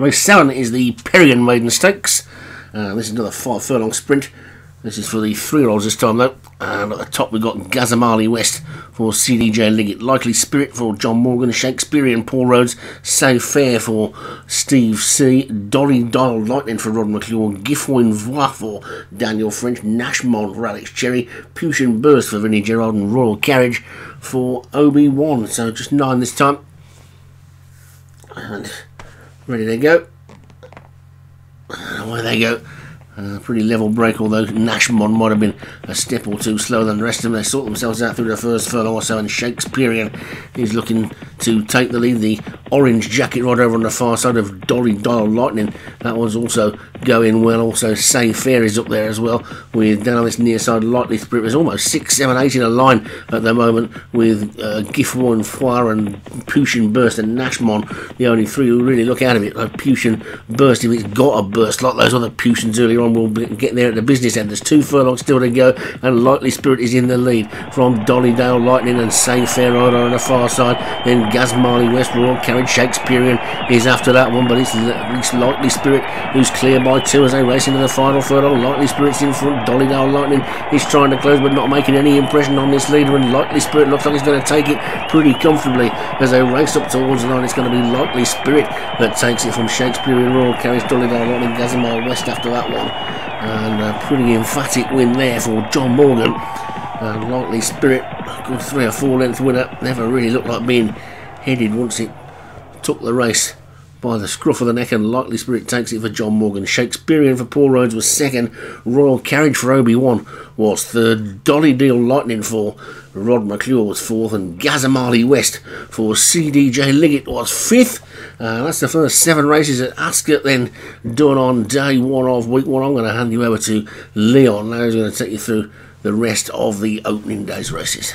Race 7 is the Perion Maiden Stakes. Uh, this is another five furlong sprint. This is for the three year olds this time though. And at the top we've got Gazamali West for CDJ Liggett. Likely Spirit for John Morgan. Shakespearean Paul Rhodes. So Fair for Steve C. Dolly Dial Lightning for Rod McClure. Gifoin Voix for Daniel French. Nashmont for Alex Cherry. Pushin Burst for Vinnie Gerard. And Royal Carriage for Obi-Wan. So just nine this time. And ready to go. Away they go. Uh, pretty level break, although Nashmon might have been a step or two slower than the rest of them. They sort themselves out through the first furlong or so, and Shakespearean is looking to take the lead. The orange jacket right over on the far side of Dolly Dial Lightning, that one's also going well. Also, Say Fair is up there as well, with down on this near side, Lightly Spirit. There's almost 6, 7, 8 in a line at the moment, with uh, Gifwan Foire and Pushin Burst and Nashmon, the only three who really look out of it. Like Pushin Burst, if it's got a burst like those other Pushins earlier on, will get there at the business end. There's two furlongs still to go, and Lightly Spirit is in the lead from Dollydale Lightning and Say Fair Rider on the far side. Then Gaz Marley West Royal Carriage Shakespearean is after that one, but it's, it's Lightly Spirit who's clear by two as they race into the final furlong. Lightly Spirit's in front. Dollydale Lightning is trying to close, but not making any impression on this leader. And Lightly Spirit looks like he's going to take it pretty comfortably as they race up towards the line. It's going to be Lightly Spirit that takes it from Shakespearean Royal Carriage Dollydale Lightning, Gazamar West after that one and a pretty emphatic win there for John Morgan. Uh, Lightly Spirit, good three or four length winner, never really looked like being headed once it took the race by the scruff of the neck, and Likely Spirit takes it for John Morgan. Shakespearean for Paul Rhodes was second. Royal Carriage for Obi Wan was third. Dolly Deal Lightning for Rod McClure was fourth, and Gazamali West for CDJ Liggett was fifth. Uh, that's the first seven races at Ascot, then done on day one of week one. I'm going to hand you over to Leon. Now he's going to take you through the rest of the opening day's races.